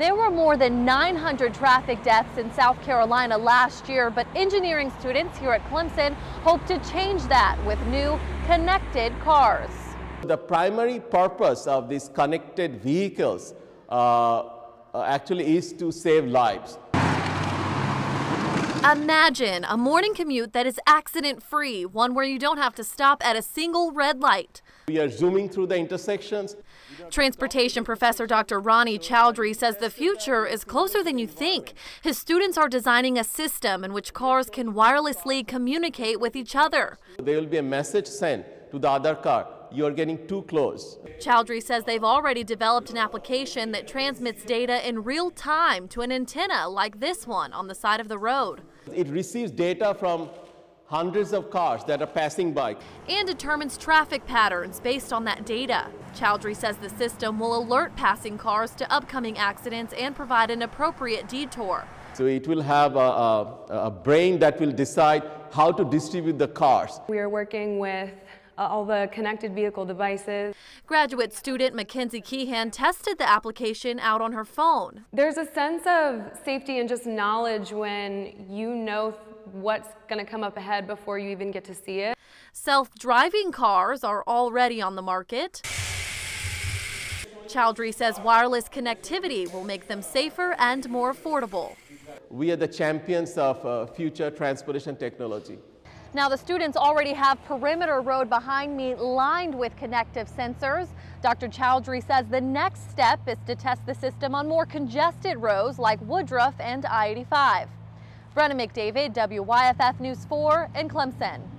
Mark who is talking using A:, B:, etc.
A: There were more than 900 traffic deaths in South Carolina last year, but engineering students here at Clemson hope to change that with new connected cars.
B: The primary purpose of these connected vehicles uh, uh, actually is to save lives.
A: Imagine a morning commute that is accident free, one where you don't have to stop at a single red light.
B: We are zooming through the intersections.
A: Transportation professor Dr. Ronnie Chowdhury says the future is closer than you think. His students are designing a system in which cars can wirelessly communicate with each other.
B: There will be a message sent to the other car you're getting too close.
A: Chowdhury says they've already developed an application that transmits data in real time to an antenna like this one on the side of the road.
B: It receives data from hundreds of cars that are passing by.
A: And determines traffic patterns based on that data. Chowdhury says the system will alert passing cars to upcoming accidents and provide an appropriate detour.
B: So it will have a, a, a brain that will decide how to distribute the cars.
C: We are working with uh, all the connected vehicle devices.
A: Graduate student Mackenzie Keehan tested the application out on her phone.
C: There's a sense of safety and just knowledge when you know what's going to come up ahead before you even get to see it.
A: Self-driving cars are already on the market. Chowdhury says wireless connectivity will make them safer and more affordable.
B: We are the champions of uh, future transportation technology.
A: Now the students already have perimeter road behind me lined with connective sensors. Dr. Chowdhury says the next step is to test the system on more congested roads like Woodruff and I-85. Brennan McDavid, WYFF News 4 in Clemson.